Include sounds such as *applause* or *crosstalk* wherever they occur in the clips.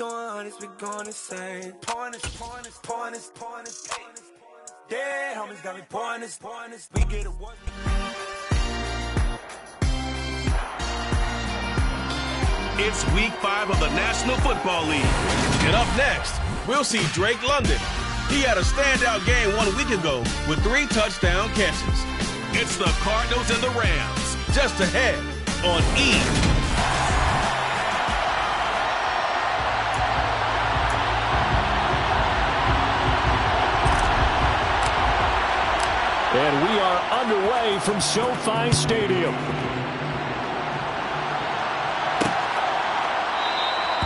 hundreds, we going. Dead homies got me. We get a one. It's week five of the National Football League. And up next, we'll see Drake London. He had a standout game one week ago with three touchdown catches. It's the Cardinals and the Rams, just ahead on E! And we are underway from SoFi Stadium.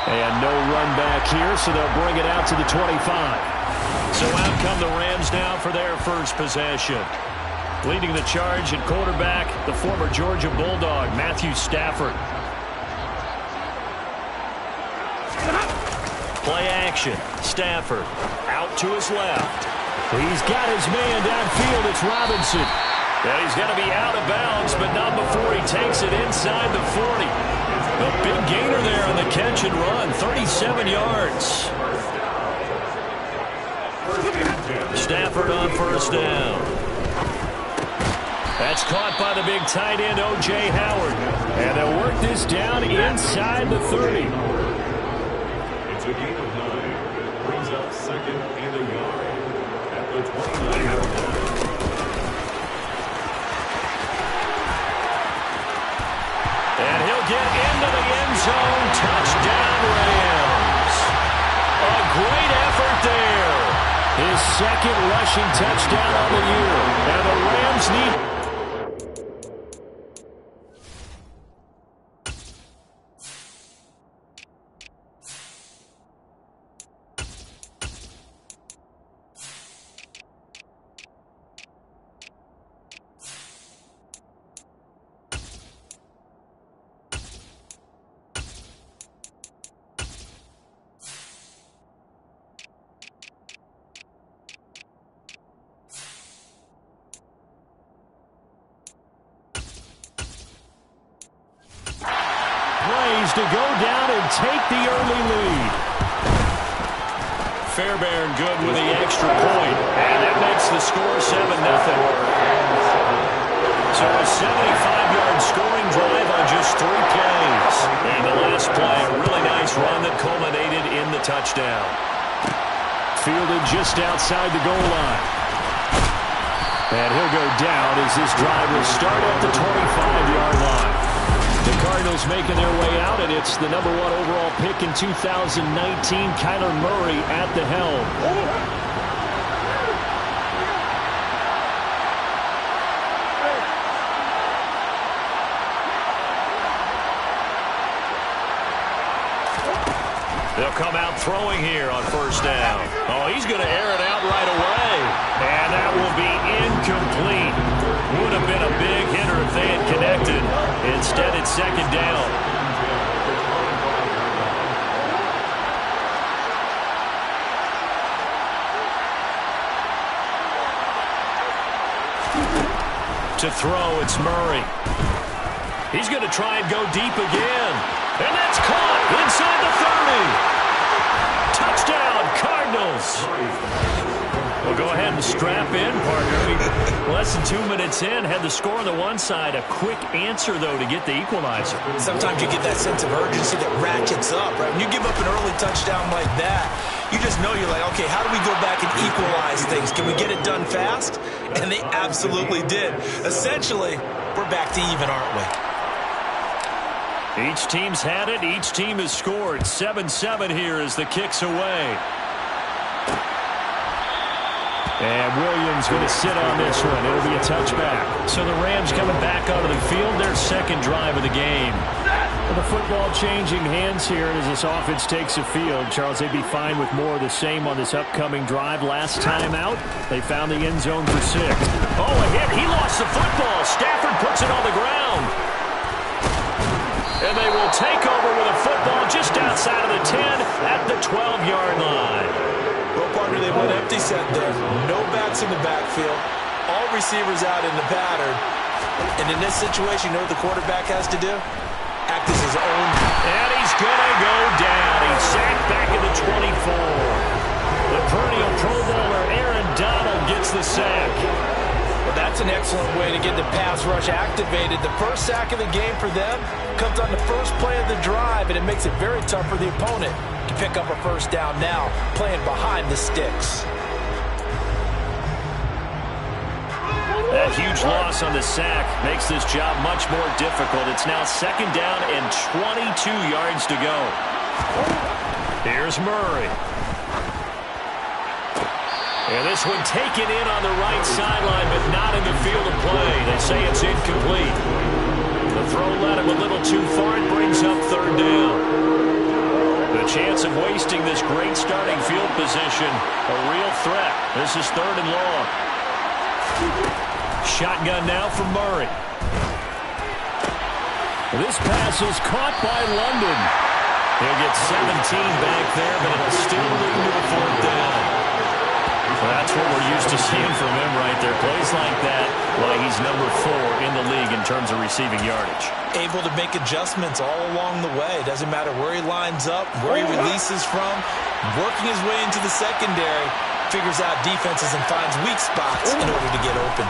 And no run back here, so they'll bring it out to the 25. So out come the Rams now for their first possession. Leading the charge at quarterback, the former Georgia Bulldog, Matthew Stafford. Play action. Stafford out to his left. He's got his man downfield. It's Robinson. And he's going to be out of bounds, but not before he takes it inside the 40. A big gainer there on the catch and run, 37 yards. Stafford on first down. That's caught by the big tight end, O.J. Howard. And they'll work this down inside the 30. It's a game of nine. Brings up second zone. Touchdown, Rams. A great effort there. His second rushing touchdown on the year. And the Rams need... 2019, Kyler Murray at the helm. They'll come out throwing here on first down. Oh, he's going to air it out right away. And that will be incomplete. Would have been a big hitter if they had connected. Instead, it's second down. To throw, it's Murray. He's going to try and go deep again. And that's caught inside the 30. Touchdown, Cardinals. Well, go ahead and strap in, partner. We, *laughs* less than two minutes in, had the score on the one side. A quick answer, though, to get the equalizer. Sometimes you get that sense of urgency that ratchets up, right? When you give up an early touchdown like that, you just know you're like, okay, how do we go back and equalize things? Can we get it done fast? *laughs* And they absolutely did. Essentially, we're back to even, aren't we? Each team's had it. Each team has scored. 7-7 here as the kick's away. And Williams going to sit on this one. It'll be a touchback. So the Rams coming back onto the field, their second drive of the game. Well, the football changing hands here as this offense takes the field. Charles, they'd be fine with more of the same on this upcoming drive. Last time out, they found the end zone for six. Oh, a hit. He lost the football. Stafford puts it on the ground. And they will take over with a football just outside of the 10 at the 12-yard line they went empty set there. No bats in the backfield. All receivers out in the pattern. And in this situation, you know what the quarterback has to do? Act as his own. And he's going to go down. He's sacked back at the 24. The perennial Pro Bowler Aaron Donald gets the sack. Well, that's an excellent way to get the pass rush activated. The first sack of the game for them comes on the first play of the drive, and it makes it very tough for the opponent to pick up a first down now, playing behind the sticks. That huge loss on the sack makes this job much more difficult. It's now second down and 22 yards to go. Here's Murray. And this one taken in on the right sideline, but not in the field of play. They say it's incomplete. The throw led him a little too far. It brings up third down. The chance of wasting this great starting field position, a real threat. This is third and long. Shotgun now from Murray. This pass is caught by London. He'll get 17 back there, but it'll still lead to a fourth down. Well, that's what we're used to seeing from him right there. Plays like that, why he's number four in the league in terms of receiving yardage. Able to make adjustments all along the way. Doesn't matter where he lines up, where he releases from. Working his way into the secondary, figures out defenses and finds weak spots in order to get open.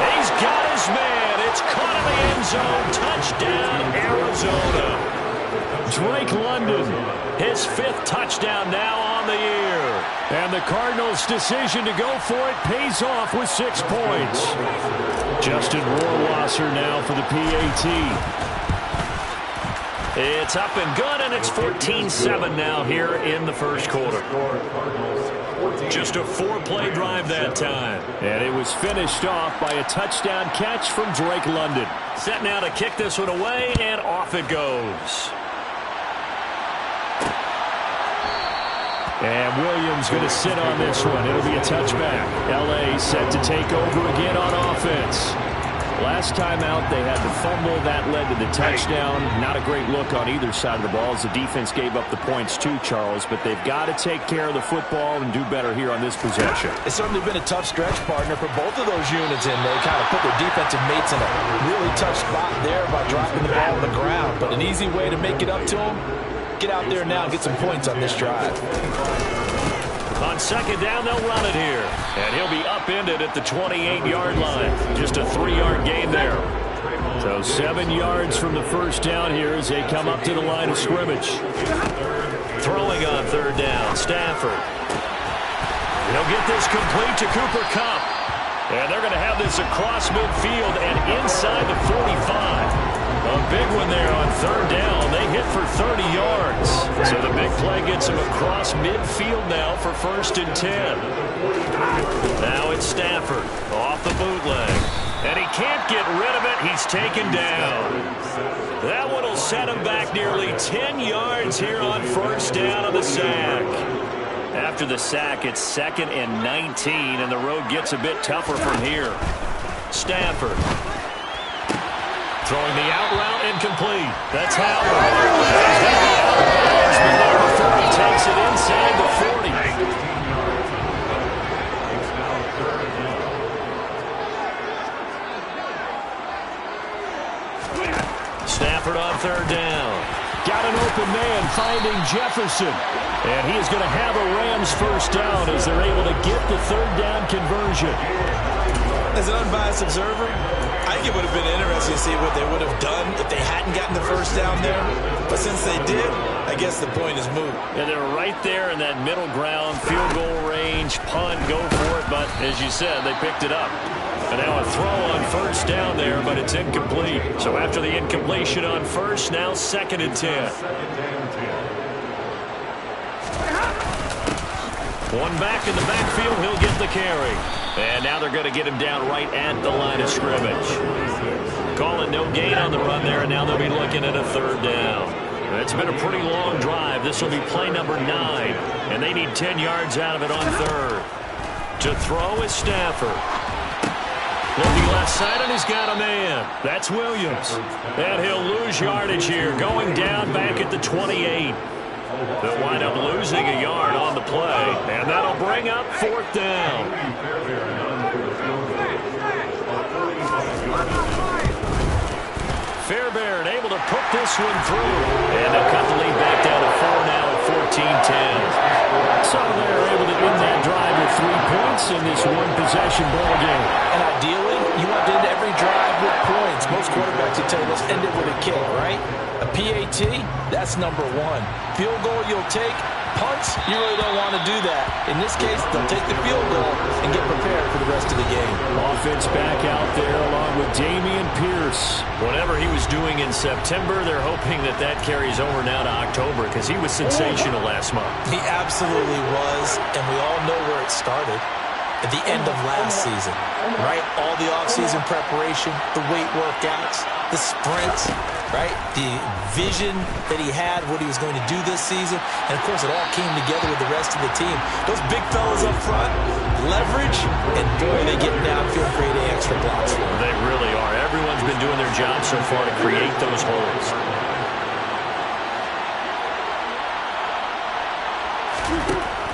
He's got his man. It's caught in the end zone. Touchdown, Arizona. Drake London, his fifth touchdown now on the year. And the Cardinals' decision to go for it pays off with six points. Justin Rohrwasser now for the PAT. It's up and good, and it's 14-7 now here in the first quarter. Just a four-play drive that time. And it was finished off by a touchdown catch from Drake London. Set now to kick this one away, and off it goes. And Williams going to sit on this one. It'll be a touchback. L.A. set to take over again on offense. Last time out, they had the fumble. That led to the touchdown. Not a great look on either side of the ball as the defense gave up the points too, Charles. But they've got to take care of the football and do better here on this possession. It's certainly been a tough stretch, partner, for both of those units, and they kind of put their defensive mates in a really tough spot there by dropping the ball on the ground. But an easy way to make it up to them, get out there now and get some points on this drive. On second down, they'll run it here. And he'll be upended at the 28-yard line. Just a three-yard gain there. So seven yards from the first down here as they come up to the line of scrimmage. Throwing on third down, Stafford. He'll get this complete to Cooper Kupp. And they're going to have this across midfield and inside the 45. A big one there on third down. They hit for 30 yards. So the big play gets him across midfield now for first and 10. Now it's Stafford off the bootleg. And he can't get rid of it. He's taken down. That one will set him back nearly 10 yards here on first down on the sack. After the sack, it's second and 19, and the road gets a bit tougher from here. Stafford Throwing the out route incomplete. That's Howard. He takes it inside the 40. Stafford on third down. Got an open man finding Jefferson. And he is going to have a Rams first down as they're able to get the third down conversion. As an unbiased observer, I think it would have been interesting to see what they would have done if they hadn't gotten the first down there. But since they did, I guess the point is moot. And they're right there in that middle ground, field goal range, punt, go for it. But as you said, they picked it up. And now a throw on first down there, but it's incomplete. So after the incompletion on first, now second and 10. One back in the backfield, he'll get the carry. And now they're going to get him down right at the line of scrimmage. Call it no gain on the run there, and now they'll be looking at a third down. It's been a pretty long drive. This will be play number nine, and they need 10 yards out of it on third. To throw is Stafford. Looking left side, and he's got a man. That's Williams. And he'll lose yardage here, going down back at the 28. They'll wind up losing a yard on the play, and that'll bring up fourth down. Fairbairn able to put this one through. And they'll cut the lead back down to four now at 14-10. So they're able to end that drive with three points in this one-possession ball game. And ideally, you want to end every drive with points. Most quarterbacks will tell you, let's end it with a kick, right? A PAT, that's number one. Field goal you'll take, punts, you really don't want to do that. In this case, they'll take the field goal and get rest of the game. Offense back out there along with Dameon Pierce. Whatever he was doing in September, they're hoping that that carries over now to October because he was sensational last month. He absolutely was, and we all know where it started at the end of last season, right? All the offseason preparation, the weight workouts, the sprints, right? The vision that he had, what he was going to do this season. And, of course, it all came together with the rest of the team. Those big fellas up front, leverage, and, boy, they get downfield creating extra blocks They really are. Everyone's been doing their job so far to create those holes.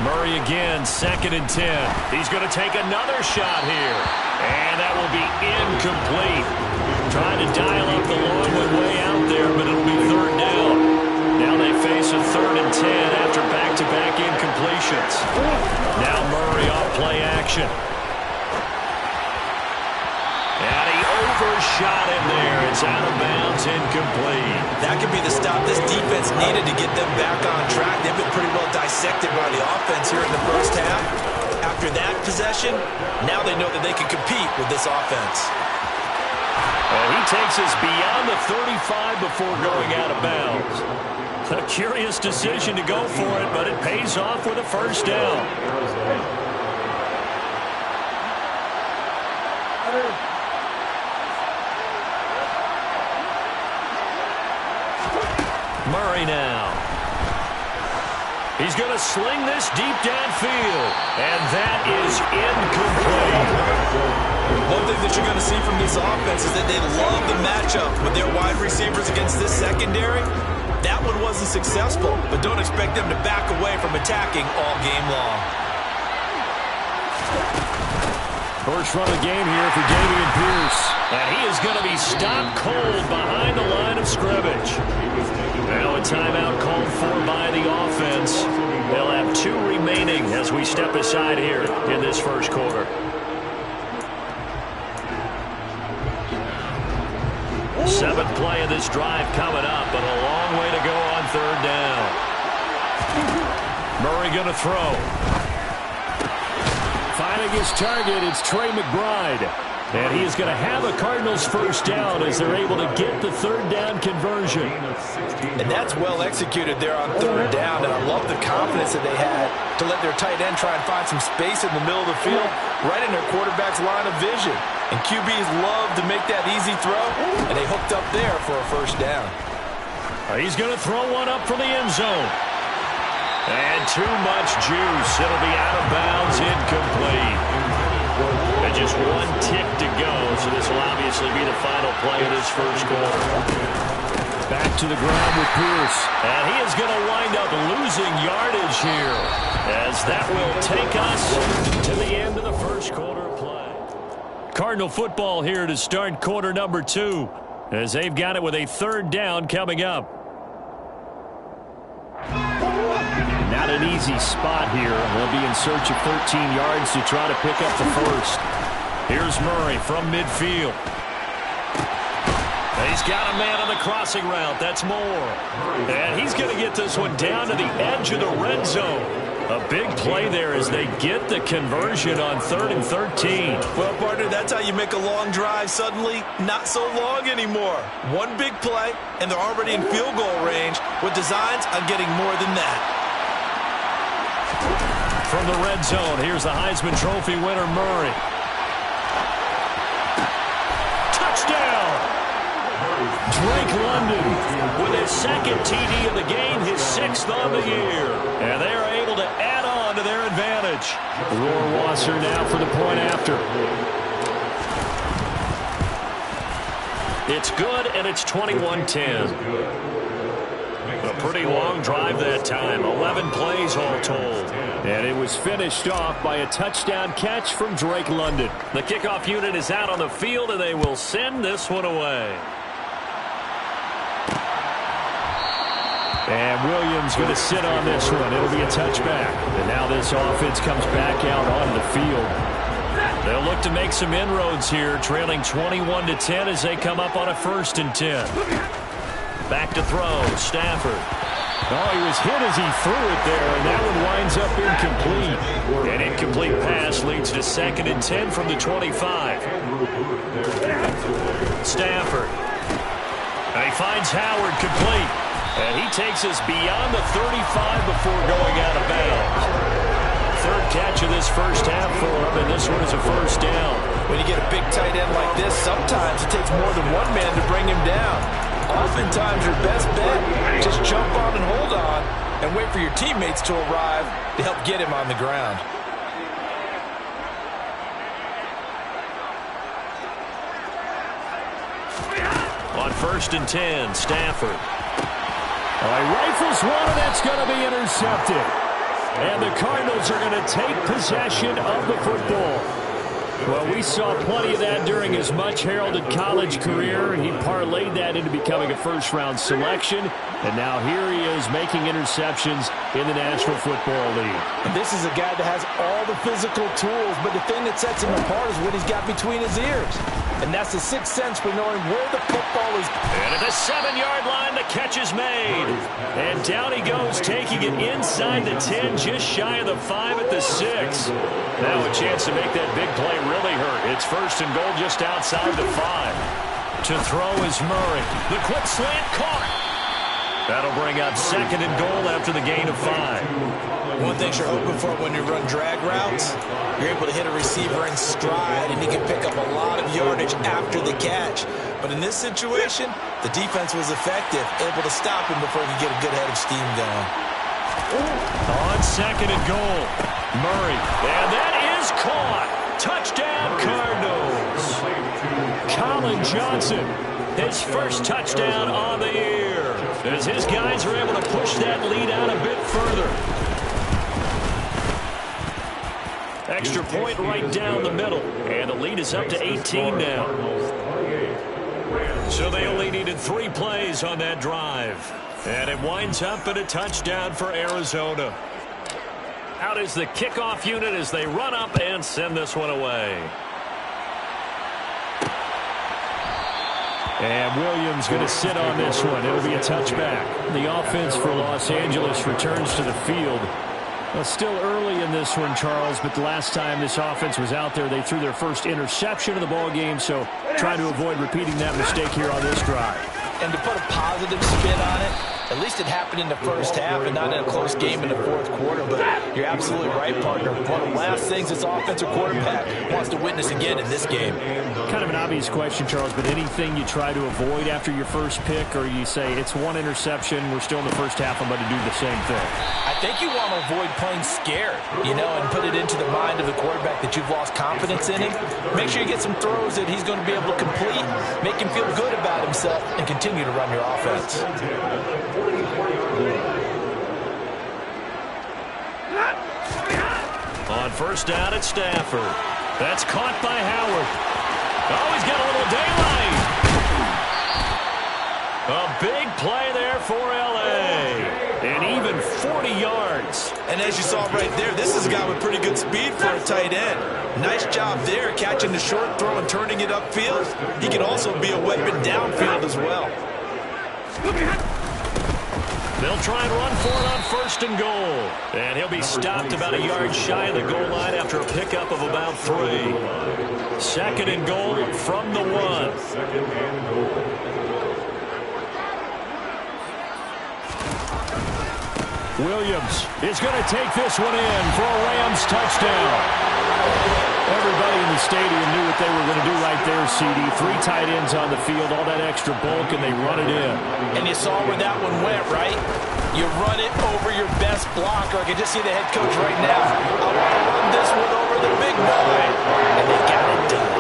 Murray again, second and ten. He's going to take another shot here. And that will be incomplete. Trying to dial up the long one way out there, but it'll be third down. Now they face a third and ten after back-to-back -back incompletions. Now Murray off play action. And he overshot him there. It's out of bounds, incomplete. That could be the stop this defense needed to get them back on track. They've been pretty well dissected by the offense here in the first half. After that possession, now they know that they can compete with this offense. And he takes us beyond the 35 before going out of bounds. A curious decision to go for it, but it pays off with a first down. Murray now. Going to sling this deep downfield. And that is incomplete. One thing that you're going to see from this offense is that they love the matchup with their wide receivers against this secondary. That one wasn't successful, but don't expect them to back away from attacking all game long. First run of the game here for Dameon Pierce. And he is going to be stopped cold behind the line of scrimmage. Now a timeout called for by the offense. They'll have two remaining as we step aside here in this first quarter. Seventh play of this drive coming up, but a long way to go on third down. Murray going to throw. Finding his target, it's Trey McBride. And he is going to have a Cardinals first down as they're able to get the third down conversion. And that's well executed there on third down. And I love the confidence that they had to let their tight end try and find some space in the middle of the field, right in their quarterback's line of vision. And QBs love to make that easy throw, and they hooked up there for a first down. Uh, he's going to throw one up from the end zone. And too much juice. It'll be out of bounds, incomplete. Just one tick to go, so this will obviously be the final play of this first quarter. Back to the ground with Pierce. And he is going to wind up losing yardage here, as that will take us to the end of the first quarter play. Cardinal football here to start quarter number two, as they've got it with a third down coming up. An easy spot here. They'll be in search of 13 yards to try to pick up the first. Here's Murray from midfield. He's got a man on the crossing route. That's Moore. And he's going to get this one down to the edge of the red zone. A big play there as they get the conversion on third and 13. Well, partner, that's how you make a long drive suddenly not so long anymore. One big play, and they're already in field goal range with designs on getting more than that. From the red zone, here's the Heisman Trophy winner, Murray. Touchdown! Drake London with his second TD of the game, his sixth on the year. And they are able to add on to their advantage. Rohrwasser now for the point after. It's good, and it's 21-10. A pretty long drive that time. 11 plays all told. And it was finished off by a touchdown catch from Drake London. The kickoff unit is out on the field, and they will send this one away. And Williams going to sit on this one. It'll be a touchback. And now this offense comes back out onto the field. They'll look to make some inroads here, trailing 21 to 10 as they come up on a first and 10. Back to throw, Stafford. Oh, he was hit as he threw it there, and that one winds up incomplete. An incomplete pass leads to second and 10 from the 25. Stafford. And he finds Howard complete. And he takes us beyond the 35 before going out of bounds. Third catch of this first half for him, and this one is a first down. When you get a big tight end like this, sometimes it takes more than one man to bring him down. Oftentimes, your best bet, just jump on and hold on and wait for your teammates to arrive to help get him on the ground. On first and 10, Stafford. Well, he rifles one, and that's going to be intercepted. And the Cardinals are going to take possession of the football. Well, we saw plenty of that during his much-heralded college career. He parlayed that into becoming a first-round selection, and now here he is making interceptions in the National Football League. And this is a guy that has all the physical tools, but the thing that sets him apart is what he's got between his ears. And that's the sixth sense for knowing where the football is. And at the seven-yard line, the catch is made. And down he goes, taking it inside the 10, just shy of the 5 at the 6. Now a chance to make that big play really hurt. It's first and goal just outside the 5. To throw is Murray. The quick slant caught. That'll bring up second and goal after the gain of five. One thing you're hoping for when you run drag routes, you're able to hit a receiver in stride, and he can pick up a lot of yardage after the catch. But in this situation, the defense was effective, able to stop him before he could get a good head of steam going. On second and goal, Murray. And that is caught. Touchdown, Cardinals. Collin Johnson, his first touchdown on the year as his guys are able to push that lead out a bit further. Extra point right down the middle, and the lead is up to 18 now. So they only needed three plays on that drive. And it winds up in a touchdown for Arizona. Out is the kickoff unit as they run up and send this one away. And Williams going to sit on this one. It'll be a touchback. The offense for Los Angeles returns to the field. Well, still early in this one, Charles, but the last time this offense was out there, they threw their first interception of the ball game, so trying to avoid repeating that mistake here on this drive. And to put a positive spin on it, at least it happened in the first half and not in a close game in the fourth quarter. But you're absolutely right, partner. One of the last things this offensive quarterback wants to witness again in this game. Kind of an obvious question, Charles, but anything you try to avoid after your first pick or you say it's one interception, we're still in the first half, I'm going to do the same thing? I think you want to avoid playing scared, you know, and put it into the mind of the quarterback that you've lost confidence in him. Make sure you get some throws that he's going to be able to complete, make him feel good about himself, and continue to run your offense. On first down at Stafford. That's caught by Howard. Oh, he's got a little daylight. A big play there for L.A. And even 40 yards. And as you saw right there, this is a guy with pretty good speed for a tight end. Nice job there, catching the short throw and turning it upfield. He can also be a weapon downfield as well. They'll try and run for it on first and goal. And he'll be stopped about a yard shy of the goal line after a pickup of about three. Second and goal from the one. Williams is going to take this one in for a Rams touchdown. Everybody in the stadium knew what they were going to do right there, CD. Three tight ends on the field, all that extra bulk, and they run it in. And you saw where that one went, right? You run it over your best blocker. I can just see the head coach right now. I want to run this one over the big boy. And they got it done.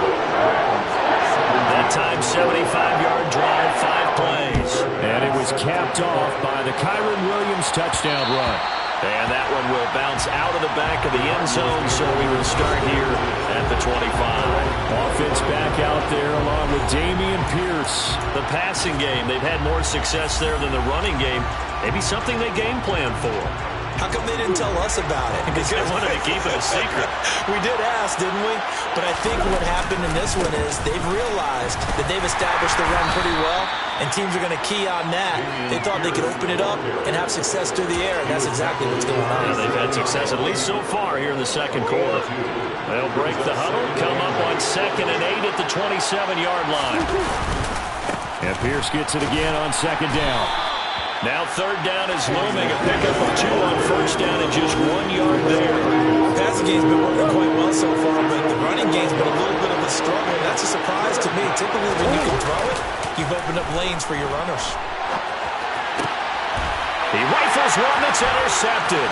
That time, 75-yard drive, five plays. And it was capped off by the Kyren Williams touchdown run. And that one will bounce out of the back of the end zone, so we will start here at the 25. Offense back out there along with Dameon Pierce. The passing game, they've had more success there than the running game. Maybe something they game plan for. How come they didn't tell us about it? Because they wanted to keep it a secret. *laughs* we did ask, didn't we? But I think what happened in this one is they've realized that they've established the run pretty well, and teams are going to key on that. They thought they could open it up and have success through the air, and that's exactly what's going on. Yeah, they've had success, at least so far, here in the second quarter. They'll break the huddle, come up on second and eight at the 27-yard line. *laughs* And Pierce gets it again on second down. Now third down is looming. A pickup of two on first down and just one yard there. The passing game's been working quite well so far, but the running game's been a little bit of a struggle. That's a surprise to me. Typically, when you can throw it, you've opened up lanes for your runners. He rifles one that's intercepted.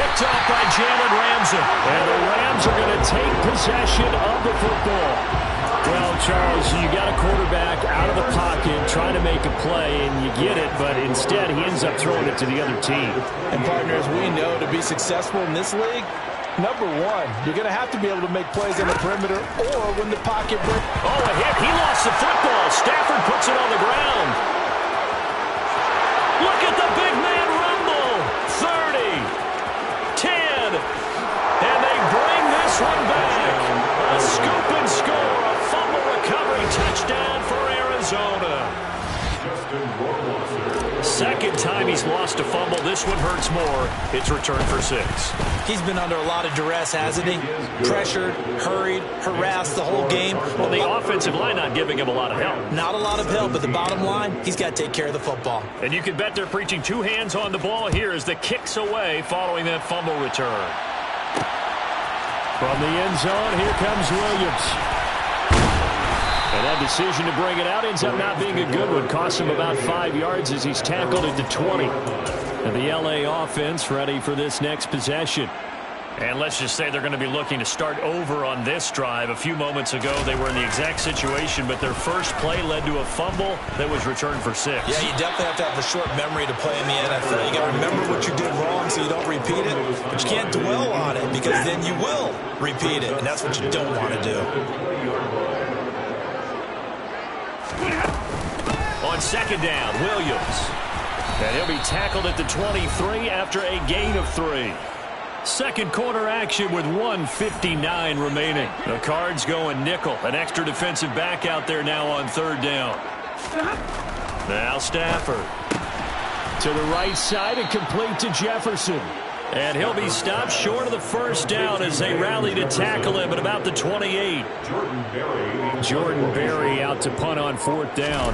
Picked up by Jalen Ramsey. And the Rams are going to take possession of the football. Well, Charles, you got a quarterback out of the pocket trying to make a play, and you get it, but instead he ends up throwing it to the other team. And partners, we know to be successful in this league, number one, you're going to have to be able to make plays on the perimeter or when the pocket breaks. Oh, a hit. He lost the football. Stafford puts it on the ground. Second time he's lost a fumble. This one hurts more. It's returned for six. He's been under a lot of duress, hasn't he? Pressured, hurried, harassed the whole game. Well, the offensive line not giving him a lot of help. Not a lot of help, but the bottom line, he's got to take care of the football. And you can bet they're preaching two hands on the ball here as the kicks away following that fumble return. From the end zone, here comes Williams. And that decision to bring it out ends up not being a good one. Costs him about five yards as he's tackled at the 20. And the L.A. offense ready for this next possession. And let's just say they're going to be looking to start over on this drive. A few moments ago, they were in the exact situation, but their first play led to a fumble that was returned for six. Yeah, you definitely have to have a short memory to play in the NFL. You got to remember what you did wrong so you don't repeat it, but you can't dwell on it because then you will repeat it, and that's what you don't want to do. Second down, Williams. And he'll be tackled at the 23 after a gain of three. Second quarter action with 159 remaining. The Cards going nickel. An extra defensive back out there now on third down. Now Stafford. To the right side and complete to Jefferson. And he'll be stopped short of the first down as they rally to tackle him at about the 28. Jordan Berry. Jordan Berry out to punt on fourth down.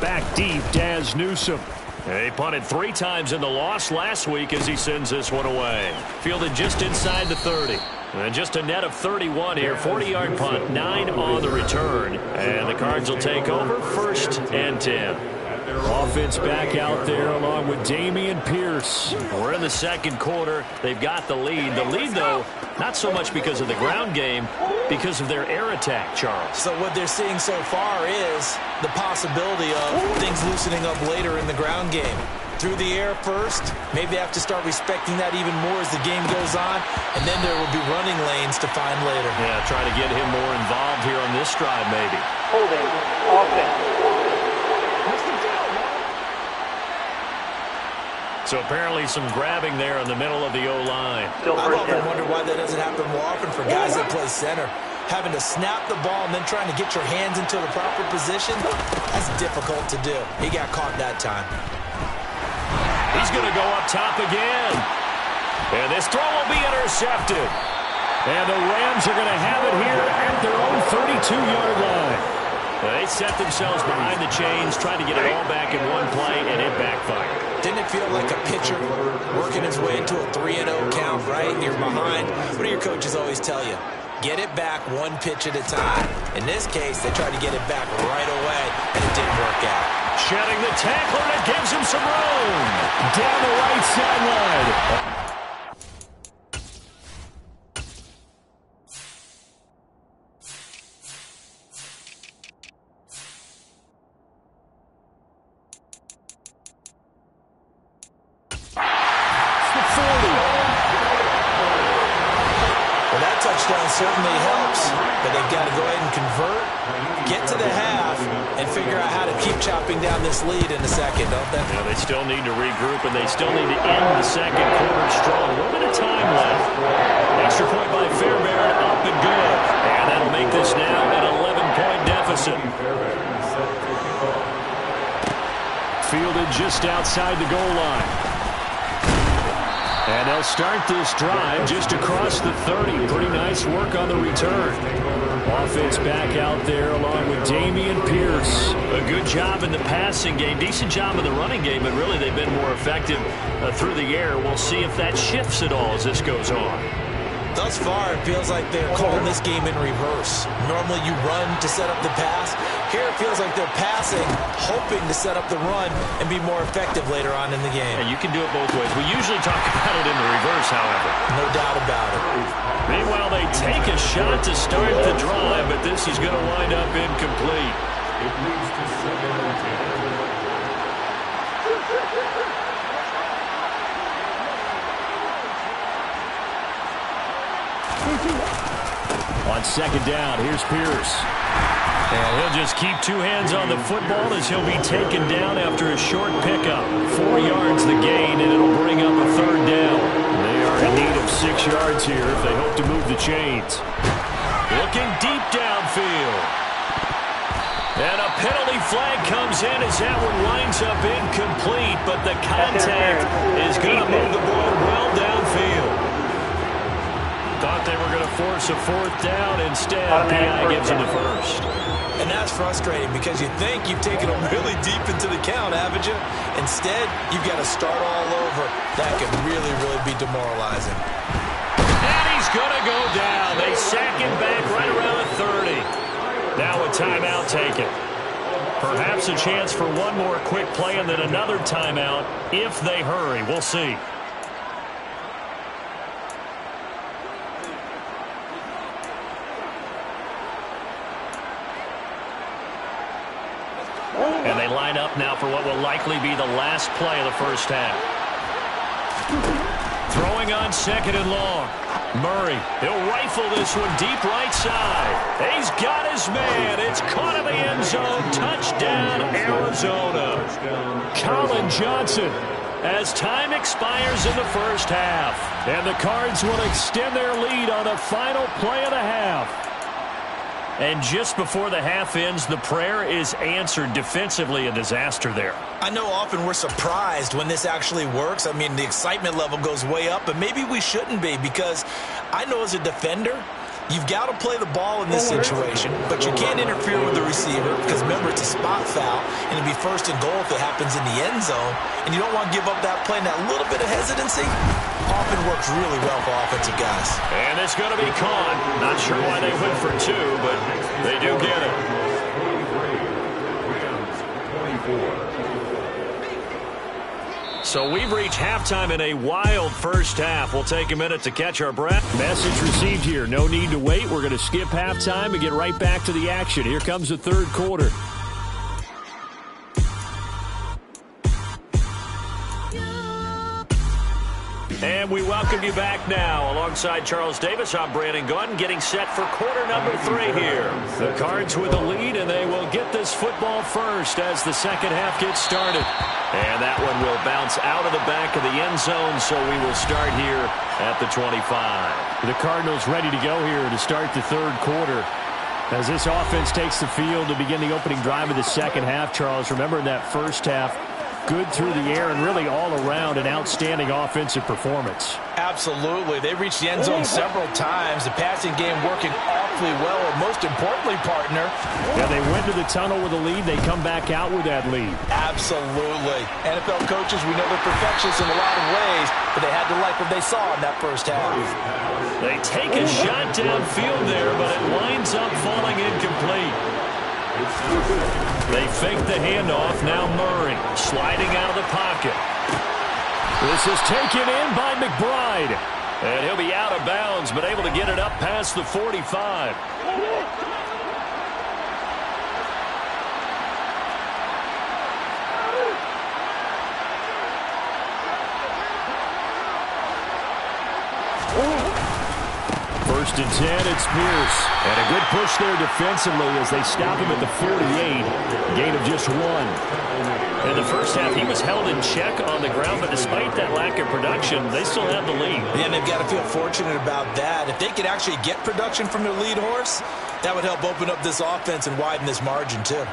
Back deep, Dazz Newsome. He punted three times in the loss last week as he sends this one away. Fielded just inside the 30. And just a net of 31 here. 40-yard punt, nine on the return. And the Cards will take over first and 10. Offense back out there along with Dameon Pierce. We're in the second quarter. They've got the lead. The lead, though, not so much because of the ground game, because of their air attack, Charles. So what they're seeing so far is the possibility of things loosening up later in the ground game. Through the air first, maybe they have to start respecting that even more as the game goes on, and then there will be running lanes to find later. Yeah, try to get him more involved here on this drive, maybe. Holding, offense. So apparently some grabbing there in the middle of the O-line. I've often wondered why that doesn't happen more often for guys that play center. Having to snap the ball and then trying to get your hands into the proper position, that's difficult to do. He got caught that time. He's going to go up top again. And this throw will be intercepted. And the Rams are going to have it here at their own 32-yard line. They set themselves behind the chains, trying to get it all back in one play, and it backfired. Didn't it feel like a pitcher working his way into a 3-0 count, right? You're behind. What do your coaches always tell you? Get it back one pitch at a time. In this case, they tried to get it back right away, and it didn't work out. Shedding the tackler, and it gives him some room. Down the right sideline. The air. We'll see if that shifts at all as this goes on. Thus far, it feels like they're calling this game in reverse. Normally you run to set up the pass. Here it feels like they're passing, hoping to set up the run and be more effective later on in the game. Yeah, you can do it both ways. We usually talk *laughs* about it in the reverse, however. No doubt about it. Meanwhile, they take a shot to start the drive, but this is going to wind up incomplete. It leads to second and On second down, here's Pierce. And he'll just keep two hands on the football as he'll be taken down after a short pickup. Four yards the gain, and it'll bring up a third down. They are in need of six yards here if they hope to move the chains. Looking deep downfield. And a penalty flag comes in as that one winds up incomplete, but the contact is going to move the ball well downfield. Thought they were going to force a fourth down. Instead, PI gives him the first. And that's frustrating because you think you've taken them really deep into the count, haven't you? Instead, you've got to start all over. That could really, really be demoralizing. And he's going to go down. They sack him back right around the 30. Now a timeout taken. Perhaps a chance for one more quick play and then another timeout if they hurry. We'll see. And they for what will likely be the last play of the first half. Throwing on second and long. Murray, he'll rifle this one deep right side. He's got his man. It's caught in the end zone. Touchdown, Arizona. Collin Johnson as time expires in the first half. And the Cards will extend their lead on the final play of the half. And just before the half ends, the prayer is answered defensively. A disaster there. I know often we're surprised when this actually works. I mean, the excitement level goes way up, but maybe we shouldn't be because I know as a defender, You've got to play the ball in this situation, but you can't interfere with the receiver because, remember, it's a spot foul, and it'd be first and goal if it happens in the end zone, and you don't want to give up that play. And that little bit of hesitancy often works really well for offensive guys. And it's going to be caught. Not sure why they went for two, but they do get it. So we've reached halftime in a wild first half. We'll take a minute to catch our breath. Message received here. No need to wait. We're going to skip halftime and get right back to the action. Here comes the third quarter. And we welcome you back now. Alongside Charles Davis, I'm Brandon Gaudin, getting set for quarter number three here. The Cards with the lead, and they will get this football first as the second half gets started. And that one will bounce out of the back of the end zone, so we will start here at the 25. The Cardinals ready to go here to start the third quarter. As this offense takes the field to begin the opening drive of the second half, Charles, remember in that first half, good through the air and really all around an outstanding offensive performance. Absolutely. They reached the end zone several times. The passing game working awfully well, and most importantly, partner. Yeah, they went to the tunnel with a lead. They come back out with that lead. Absolutely. NFL coaches, we know they're perfectionists in a lot of ways, but they had to like what they saw in that first half. They take a shot downfield there, but it winds up falling incomplete. They fake the handoff. Now Murray sliding out of the pocket. This is taken in by McBride. And he'll be out of bounds, but able to get it up past the 45. First and 10, it's Pierce. And a good push there defensively as they stop him at the 48. Gain of just one. In the first half, he was held in check on the ground, but despite that lack of production, they still have the lead. And they've got to feel fortunate about that. If they could actually get production from their lead horse, that would help open up this offense and widen this margin, too.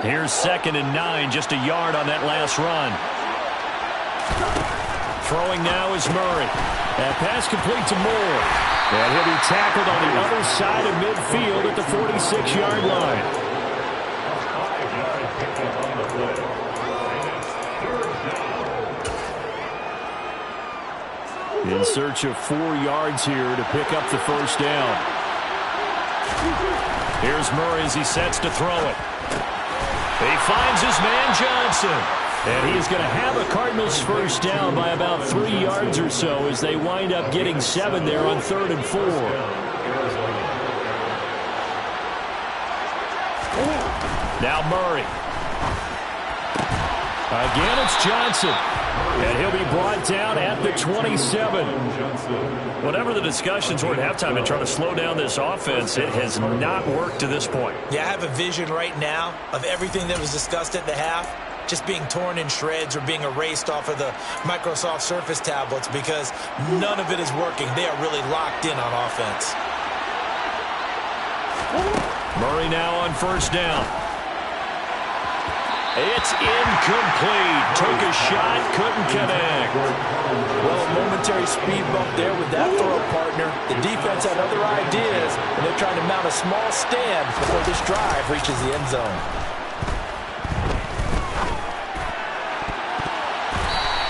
Here's second and nine, just a yard on that last run. Throwing now is Murray. That pass complete to Moore. And he'll be tackled on the other side of midfield at the 46-yard line. In search of four yards here to pick up the first down. Here's Murray as he sets to throw it. He finds his man Johnson. And he is going to have a Cardinals first down by about three yards or so as they wind up getting seven there on third and four. Now Murray. Again, it's Johnson. And he'll be brought down at the 27. Whatever the discussions were at halftime and trying to slow down this offense, it has not worked to this point. Yeah, I have a vision right now of everything that was discussed at the half just being torn in shreds or being erased off of the Microsoft Surface tablets because none of it is working. They are really locked in on offense. Murray now on first down. It's incomplete. Took a shot, couldn't connect. Well, a momentary speed bump there with that throw partner. The defense had other ideas, and they're trying to mount a small stand before this drive reaches the end zone.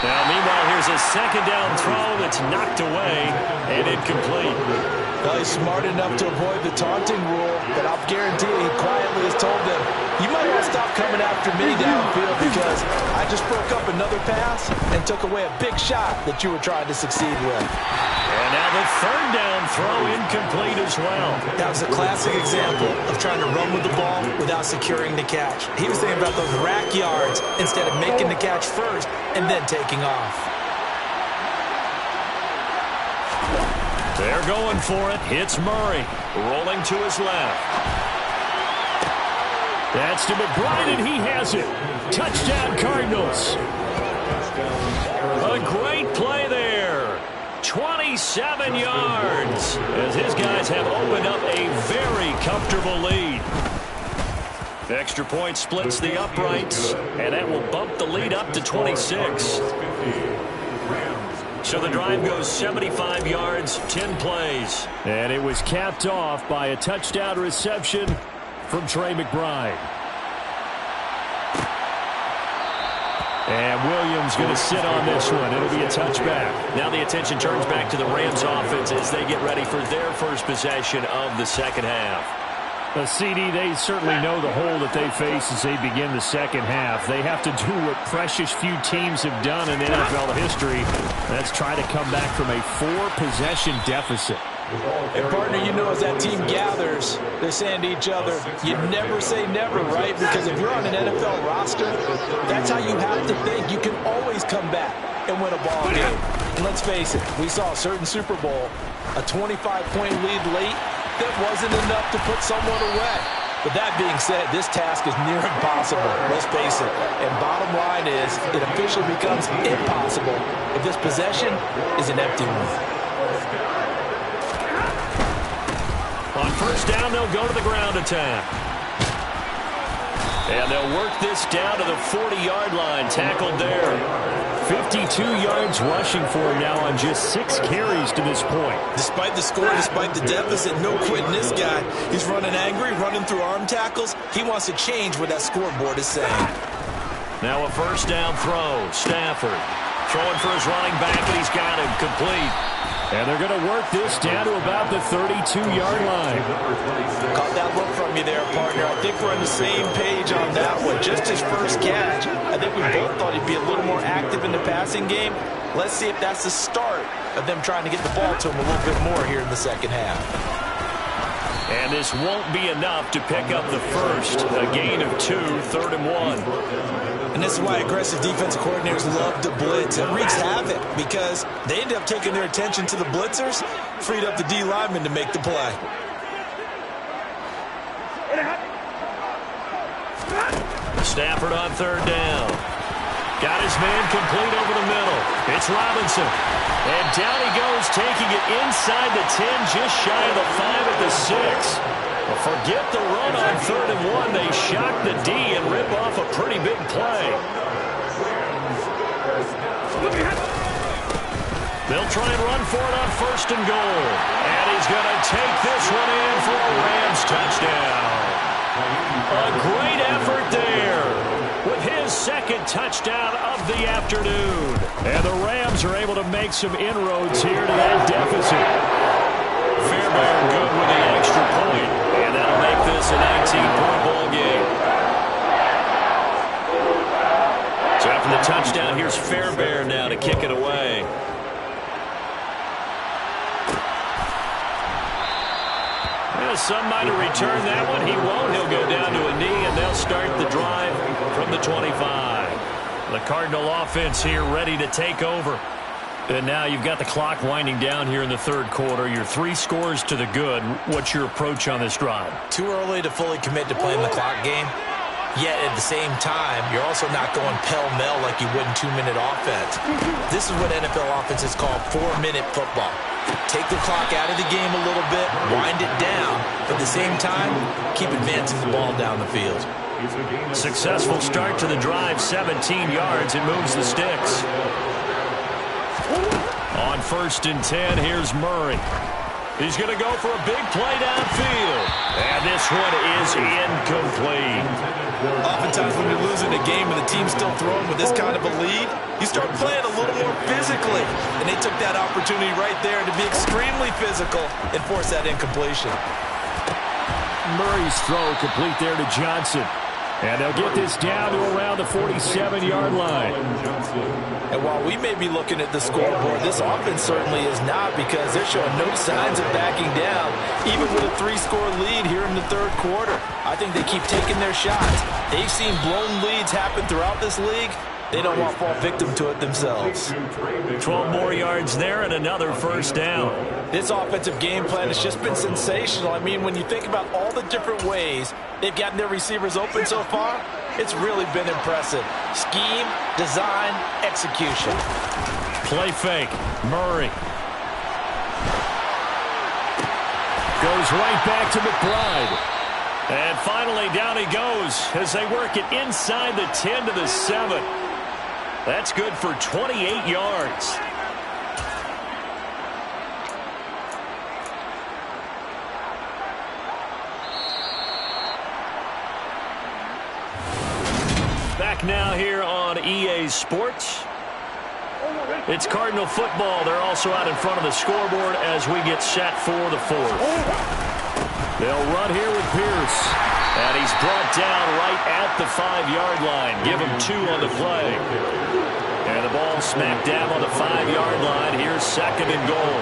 Now, meanwhile, here's a second down throw that's knocked away and incomplete. Well, he's smart enough to avoid the taunting rule, but I'll guarantee he quietly has told them, you might want to stop coming after me downfield because I just broke up another pass and took away a big shot that you were trying to succeed with. And now the third down throw incomplete as well. That was a classic example of trying to run with the ball without securing the catch. He was thinking about those rack yards instead of making the catch first and then taking off. They're going for it. Hits Murray. Rolling to his left. That's to McBride, and he has it. Touchdown, Cardinals. A great play there. 27 yards as his guys have opened up a very comfortable lead. Extra point splits the uprights, and that will bump the lead up to 26. So the drive goes 75 yards, 10 plays. And it was capped off by a touchdown reception from Trey McBride. And Williams going to sit on this one. It'll be a touchback. Now the attention turns back to the Rams offense as they get ready for their first possession of the second half. A CD, they certainly know the hole that they face as they begin the second half. They have to do what precious few teams have done in NFL history. That's try to come back from a four-possession deficit. And partner, you know as that team gathers, they're saying to each other, you never say never, right? Because if you're on an NFL roster, that's how you have to think. You can always come back and win a ball game. And let's face it, we saw a certain Super Bowl, a 25-point lead late, that wasn't enough to put someone away. But that being said, this task is near impossible. Let's face it. And bottom line is, it officially becomes impossible if this possession is an empty one. On first down, they'll go to the ground attack. And they'll work this down to the 40-yard line, tackled there. 52 yards rushing for him now on just six carries to this point. Despite the score, despite the deficit, no quitting this guy. He's running angry, running through arm tackles. He wants to change what that scoreboard is saying. Now a first down throw. Stafford throwing for his running back, and he's got him complete. And they're going to work this down to about the 32-yard line. Caught that look from you there, partner. I think we're on the same page on that one. Just his first catch. I think we both thought he'd be a little more active in the passing game. Let's see if that's the start of them trying to get the ball to him a little bit more here in the second half. And this won't be enough to pick up the first. A gain of two, third and one. And this is why aggressive defensive coordinators love to blitz. It wreaks havoc because they end up taking their attention to the blitzers, freed up the D lineman to make the play. Stafford on third down. Got his man complete over the middle. It's Robinson. And down he goes, taking it inside the 10, just shy of the 5 at the 6. Well, forget the run on third and one. They shock the D and rip off a pretty big play. They'll try and run for it on first and goal. And he's going to take this one in for a Rams touchdown. A great effort there with his second touchdown of the afternoon. And the Rams are able to make some inroads here to that deficit. Fairbairn good with the extra point, that'll make this a 19-point ball game. So after the touchdown, here's Fairbairn now to kick it away. some might have returned that one. He won't. He'll go down to a knee, and they'll start the drive from the 25. The Cardinal offense here ready to take over. And now you've got the clock winding down here in the third quarter. You're three scores to the good. What's your approach on this drive? Too early to fully commit to playing the clock game. Yet at the same time, you're also not going pell-mell like you would in two-minute offense. This is what NFL offenses call four-minute football. Take the clock out of the game a little bit, wind it down, but at the same time, keep advancing the ball down the field. Successful start to the drive, 17 yards. It moves the sticks. On first and 10, here's Murray. He's going to go for a big play downfield. And this one is incomplete. Oftentimes when you're losing a game and the team's still throwing with this kind of a lead, you start playing a little more physically. And they took that opportunity right there to be extremely physical and force that incompletion. Murray's throw complete there to Johnson. And they'll get this down to around the 47-yard line. And while we may be looking at the scoreboard, this offense certainly is not because they're showing no signs of backing down, even with a three-score lead here in the third quarter. I think they keep taking their shots. They've seen blown leads happen throughout this league. They don't want to fall victim to it themselves. 12 more yards there and another first down. This offensive game plan has just been sensational. I mean, when you think about all the different ways they've gotten their receivers open so far, it's really been impressive. Scheme, design, execution. Play fake. Murray. Goes right back to McBride. And finally, down he goes as they work it inside the 10 to the 7. That's good for 28 yards. Back now here on EA Sports. It's Cardinal football. They're also out in front of the scoreboard as we get set for the fourth. They'll run here with Pierce. And he's brought down right at the five-yard line. Give him two on the play. And the ball smacked down on the five-yard line. Here's second and goal.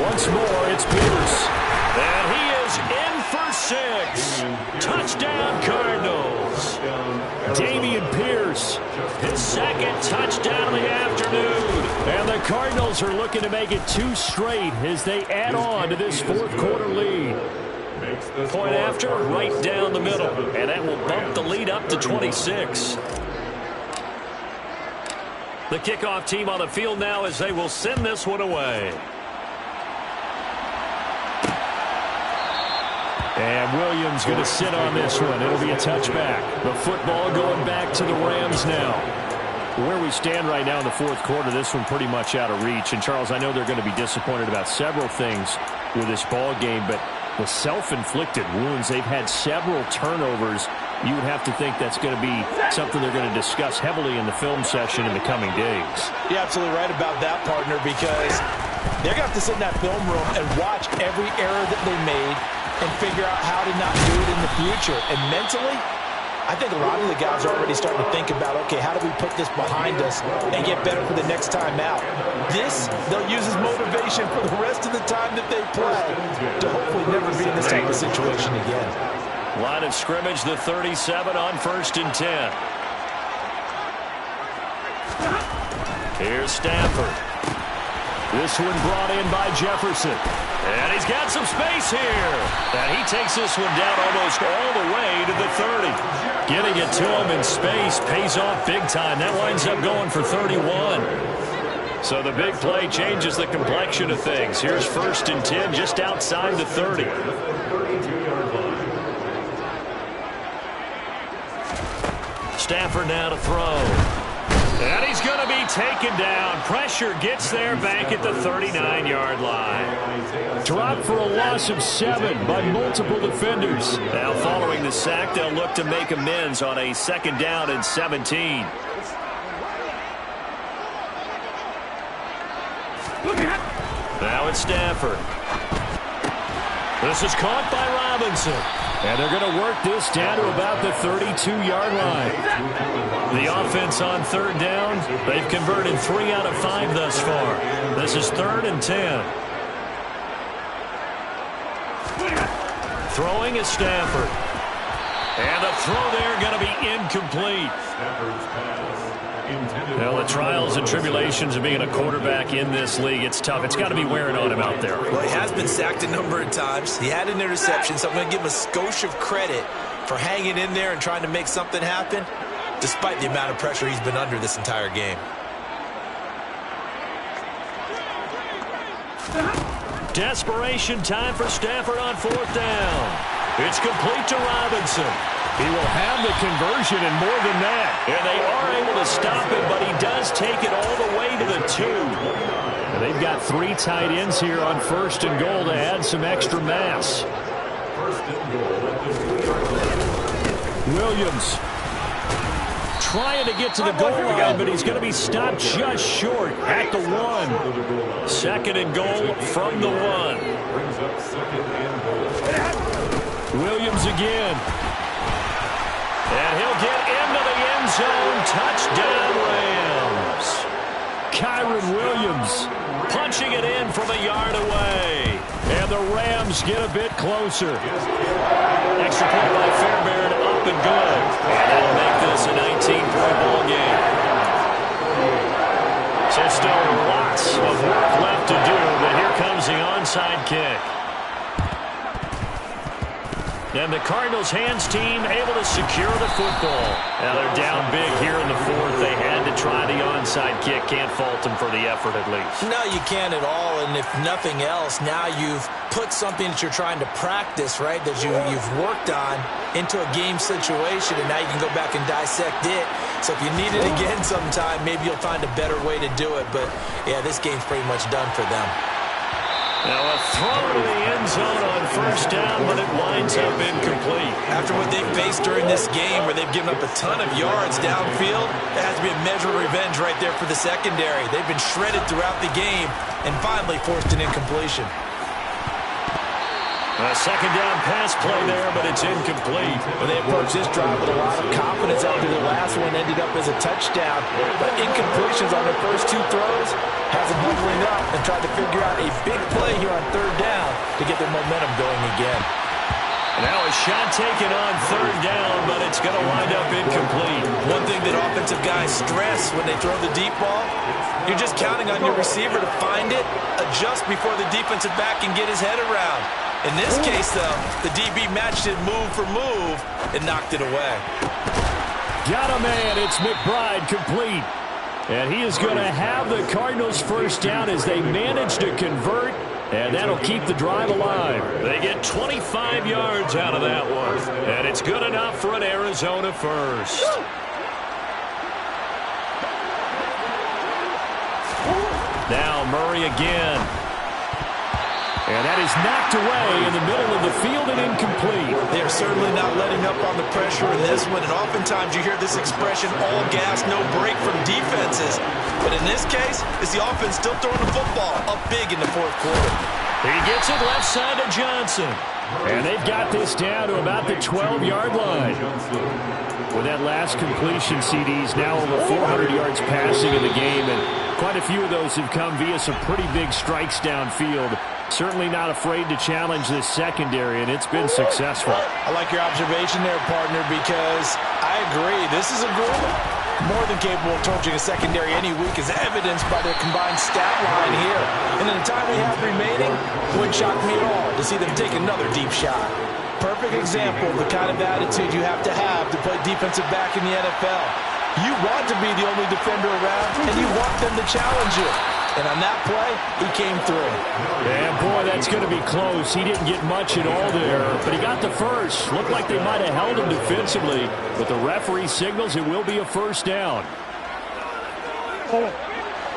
Once more, it's Pierce. And he is in six. Touchdown, Cardinals. Dameon Pierce, his second touchdown of the afternoon. And the Cardinals are looking to make it two straight as they add on to this fourth quarter lead. Point after, right down the middle. And that will bump the lead up to 26. The kickoff team on the field now as they will send this one away. And Williams going to sit on this one. It'll be a touchback. The football going back to the Rams now. Where we stand right now in the fourth quarter, this one pretty much out of reach. And, Charles, I know they're going to be disappointed about several things with this ball game, but the self-inflicted wounds, they've had several turnovers. You would have to think that's going to be something they're going to discuss heavily in the film session in the coming days. You're absolutely right about that, partner, because they're going to have to sit in that film room and watch every error that they made and figure out how to not do it in the future. And mentally, I think a lot of the guys are already starting to think about, okay, how do we put this behind us and get better for the next time out? This, they'll use as motivation for the rest of the time that they play to hopefully never be in this type of situation again. Line of scrimmage, the 37 on first and 10. Here's Stafford. This one brought in by Jefferson. And he's got some space here. And he takes this one down almost all the way to the 30. Getting it to him in space pays off big time. That winds up going for 31. So the big play changes the complexion of things. Here's first and 10 just outside the 30. Stafford now to throw. Taken down. Pressure gets there back at the 39-yard line. Dropped for a loss of seven by multiple defenders. Now following the sack, they'll look to make amends on a second down and 17. Now it's Stafford. This is caught by Robinson. And they're going to work this down to about the 32-yard line. The offense on third down, they've converted three out of five thus far. This is third and 10. Throwing is Stafford. And the throw there going to be incomplete. Well, the trials and tribulations of being a quarterback in this league, it's tough. It's got to be wearing on him out there. Well, he has been sacked a number of times. He had an interception, so I'm going to give him a skosh of credit for hanging in there and trying to make something happen, despite the amount of pressure he's been under this entire game. Desperation time for Stafford on fourth down. It's complete to Robinson. He will have the conversion and more than that. And they are able to stop it, but he does take it all the way to the two. And they've got three tight ends here on first and goal to add some extra mass. Williams trying to get to the goal line, but he's going to be stopped just short at the one. Second and goal from the one. Williams again. And he'll get into the end zone. Touchdown, Rams. Kyren Williams punching it in from a yard away. And the Rams get a bit closer. Extra point by Fairbairn, and good. And that'll make this a 19-point ball game. So still lots of work left to do, but here comes the onside kick. And the Cardinals hands team able to secure the football. Now they're down big here in the fourth. They had to try the onside kick. Can't fault them for the effort at least. No, you can't at all. And if nothing else, now you've put something that you're trying to practice, right, that you, you've worked on into a game situation, and now you can go back and dissect it. So if you need it again *laughs* sometime, maybe you'll find a better way to do it. But, yeah, this game's pretty much done for them. Now a throw to the end zone on first down, but it winds up incomplete. After what they've faced during this game where they've given up a ton of yards downfield, that has to be a measure of revenge right there for the secondary. They've been shredded throughout the game and finally forced an incompletion. A second down pass play there, but it's incomplete. Well, they approached this drive with a lot of confidence after the last one ended up as a touchdown. But incompletions on their first two throws has them huddling up and tried to figure out a big play here on third down to get their momentum going again. Now a shot taken on third down, but it's going to wind up incomplete. One thing that offensive guys stress when they throw the deep ball, you're just counting on your receiver to find it, adjust before the defensive back can get his head around. In this case, though, the DB matched it move for move and knocked it away. Got a man. It's McBride complete. And he is going to have the Cardinals first down as they manage to convert, and that'll keep the drive alive. They get 25 yards out of that one, and it's good enough for an Arizona first. Now Murray again. And that is knocked away in the middle of the field and incomplete. They're certainly not letting up on the pressure in this one, and oftentimes you hear this expression, all gas, no brake from defenses. But in this case, it's the offense still throwing the football up big in the fourth quarter. He gets it left side to Johnson. And they've got this down to about the 12-yard line. With that last completion, CDs now over 400 yards passing in the game, and quite a few of those have come via some pretty big strikes downfield. Certainly not afraid to challenge this secondary, and it's been successful. I like your observation there, partner, because I agree. This is a group more than capable of torching a secondary any week as evidenced by their combined stat line here. And in the time we have remaining, wouldn't shock me at all to see them take another deep shot. Perfect example of the kind of attitude you have to have to play defensive back in the NFL. You want to be the only defender around, and you want them to challenge you. And on that play, he came through. And boy, that's going to be close. He didn't get much at all there, but he got the first. Looked like they might have held him defensively, but the referee signals it will be a first down.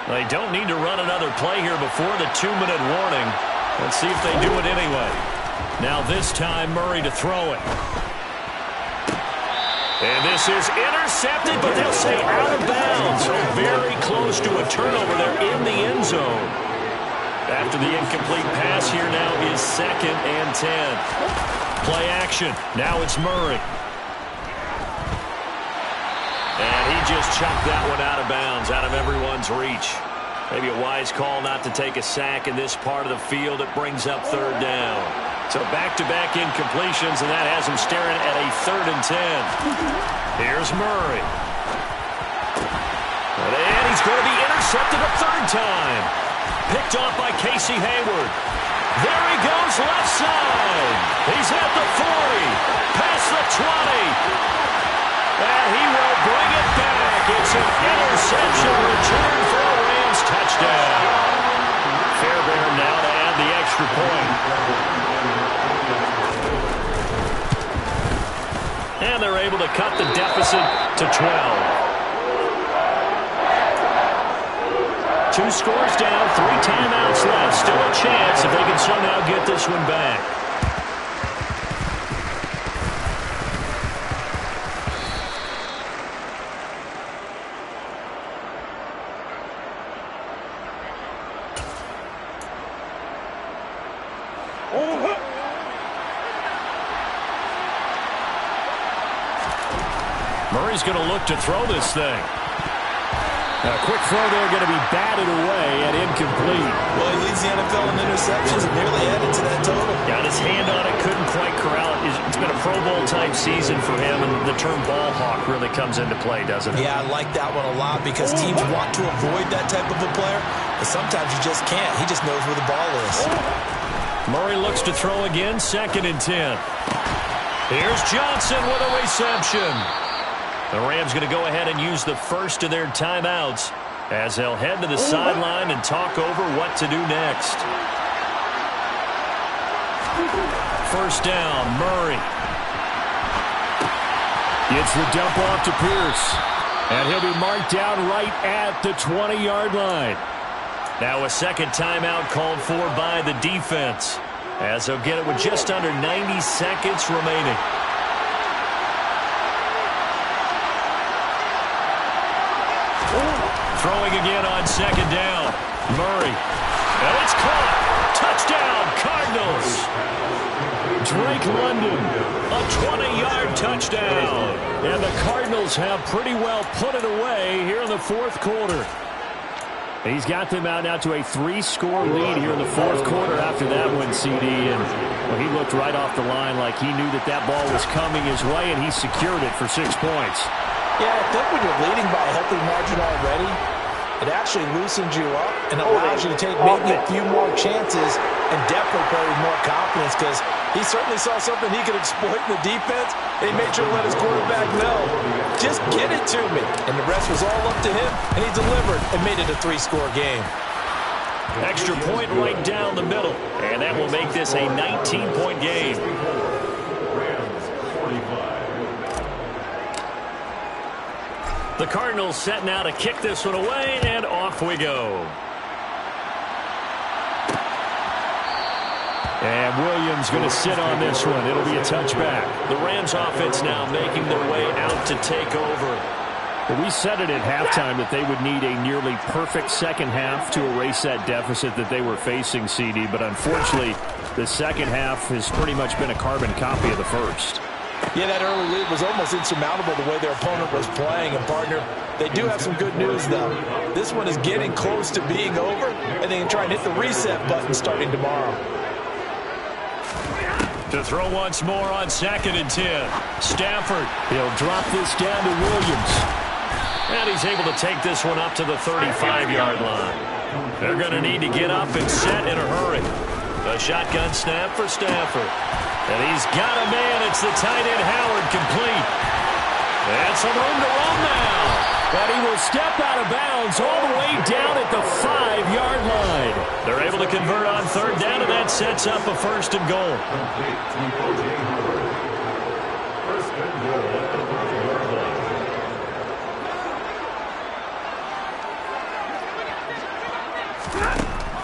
They don't need to run another play here before the two-minute warning. Let's see if they do it anyway. Now this time, Murray to throw it. And this is intercepted, but they'll say out of bounds. So very close to a turnover there in the end zone. After the incomplete pass here now is second and ten. Play action. Now it's Murray. And he just chucked that one out of bounds, out of everyone's reach. Maybe a wise call not to take a sack in this part of the field. It brings up third down. So back-to-back -back incompletions, and that has him staring at a third and ten. Here's Murray. And he's going to be intercepted a third time. Picked off by Casey Hayward. There he goes left side. He's at the 40. Past the 20. And he will bring it back. It's an interception return for a Rams touchdown. Fairbairn now to add the extra point. And they're able to cut the deficit to 12. Two scores down, three timeouts left. Still a chance if they can somehow get this one back. Murray's going to throw this thing. A quick throw there going to be batted away and incomplete. Well, he leads the NFL in interceptions and nearly added to that total. Got his hand on it, couldn't quite corral it. It's been a Pro Bowl type season for him, and the term ball hawk really comes into play, doesn't it? Yeah, I like that one a lot because teams want to avoid that type of a player, but sometimes you just can't. He just knows where the ball is. Murray looks to throw again, second and ten. Here's Johnson with a reception. The Rams going to go ahead and use the first of their timeouts as they'll head to the sideline and talk over what to do next. First down, Murray. Gets the dump off to Pierce. And he'll be marked down right at the 20-yard line. Now a second timeout called for by the defense as they'll get it with just under 90 seconds remaining. Throwing again on second down. Murray. And it's caught. Touchdown, Cardinals. Drake London, a 20-yard touchdown. And the Cardinals have pretty well put it away here in the fourth quarter. He's got them out now to a three-score lead here in the fourth quarter after that one, CD. And well, he looked right off the line like he knew that that ball was coming his way, and he secured it for six points. Yeah, I think when you're leading by a healthy margin already, it actually loosens you up and allows you to take maybe a few more chances and definitely play with more confidence because he certainly saw something he could exploit in the defense, and he made sure to let his quarterback know, just get it to me. And the rest was all up to him, and he delivered and made it a three-score game. Extra point right down the middle, and that will make this a 19-point game. The Cardinals set now to kick this one away, and off we go. And Williams going to sit on this one. It'll be a touchback. The Rams offense now making their way out to take over. Well, we said it at halftime that they would need a nearly perfect second half to erase that deficit that they were facing, CD. But unfortunately, the second half has pretty much been a carbon copy of the first. Yeah, that early lead was almost insurmountable the way their opponent was playing. And, partner, they do have some good news, though. This one is getting close to being over, and they can try and hit the reset button starting tomorrow. To throw once more on second and 10. Stafford, he'll drop this down to Williams. And he's able to take this one up to the 35-yard line. They're going to need to get up and set in a hurry. A shotgun snap for Stafford. And he's got a man. It's the tight end Howard complete. And some room to run now. But he will step out of bounds all the way down at the five-yard line. They're able to convert on third down, and that sets up a first and goal.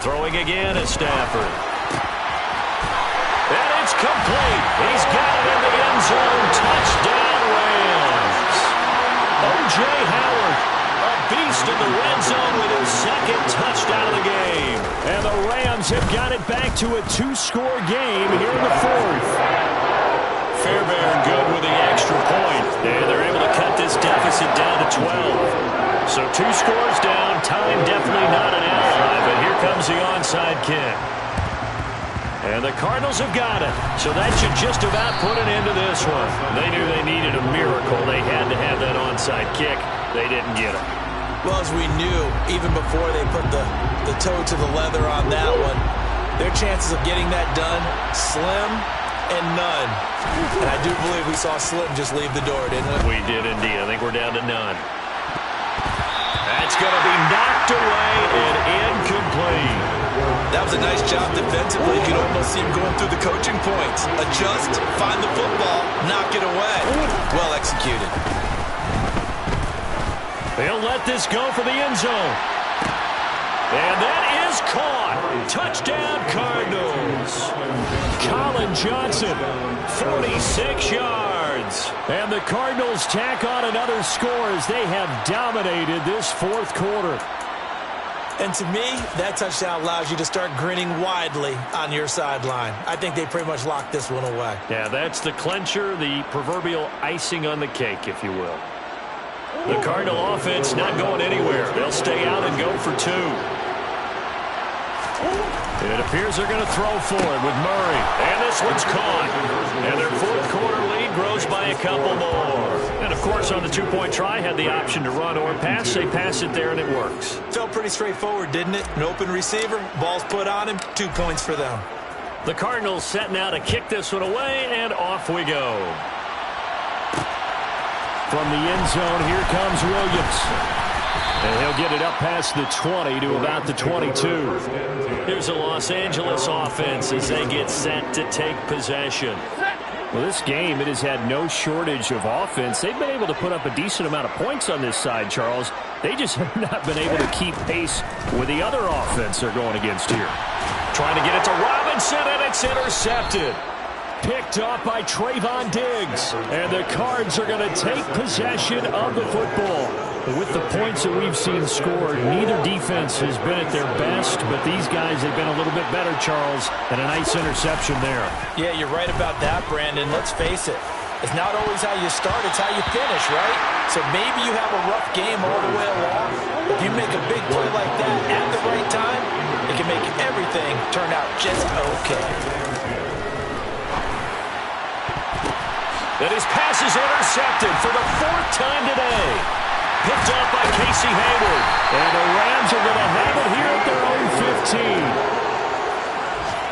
Throwing again at Stafford. Complete. He's got it in the end zone. Touchdown, Rams. O.J. Howard, a beast in the red zone with his second touchdown of the game. And the Rams have got it back to a two-score game here in the fourth. Fairbairn good with the extra point. And they're able to cut this deficit down to 12. So two scores down. Time definitely not an ally, but here comes the onside kick. And the Cardinals have got it. So that should just about put an end to this one. They knew they needed a miracle. They had to have that onside kick. They didn't get it. Well, as we knew, even before they put the, the toe to the leather on that one, their chances of getting that done, slim and none. And I do believe we saw Slim just leave the door, didn't we? We did indeed. I think we're down to none. That's going to be knocked away and incomplete. That was a nice job defensively. You could almost see him going through the coaching points. Adjust, find the football, knock it away. Well executed. They'll let this go for the end zone. And that is caught. Touchdown, Cardinals. Collin Johnson, 46 yards. And the Cardinals tack on another score as they have dominated this fourth quarter. And to me, that touchdown allows you to start grinning widely on your sideline. I think they pretty much locked this one away. Yeah, that's the clincher, the proverbial icing on the cake, if you will. The Cardinal offense not going anywhere. They'll stay out and go for two. It appears they're going to throw for it with Murray. And this one's caught. And their fourth quarter lead grows by a couple more. Course, on the two-point try, had the option to run or pass. They pass it there, and it works. Felt pretty straightforward, didn't it? An open receiver, ball's put on him, two points for them. The Cardinals set now to kick this one away, and off we go. From the end zone, here comes Williams. And he'll get it up past the 20 to about the 22. Here's the Los Angeles offense as they get set to take possession. Well, this game, it has had no shortage of offense. They've been able to put up a decent amount of points on this side, Charles. They just *laughs* have not been able to keep pace with the other offense they're going against here. Trying to get it to Robinson, and it's intercepted. Picked up by Trevon Diggs. And the Cards are going to take possession of the football. With the points that we've seen scored, neither defense has been at their best, but these guys have been a little bit better, Charles, and a nice interception there. Yeah, you're right about that, Brandon. Let's face it. It's not always how you start, it's how you finish, right? So maybe you have a rough game all the way along. If you make a big play like that at the right time, it can make everything turn out just okay. That his pass is intercepted for the fourth time today. Picked off by Casey Hayward. And the Rams are going to have it here at their own 15.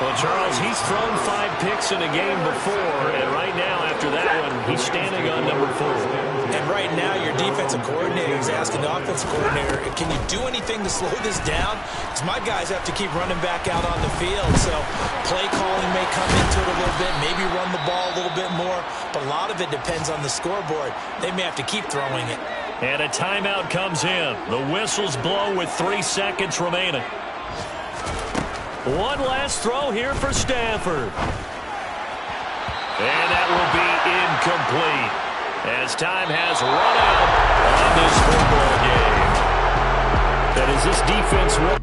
Well, Charles, he's thrown five picks in a game before, and right now, after that one, he's standing on number four. And right now, your defensive coordinator is asking the offensive coordinator, can you do anything to slow this down? Because my guys have to keep running back out on the field, so play calling may come into it a little bit, maybe run the ball a little bit more, but a lot of it depends on the scoreboard. They may have to keep throwing it. And a timeout comes in. The whistles blow with three seconds remaining. One last throw here for Stafford. And that will be incomplete as time has run out on this football game. That is this defense...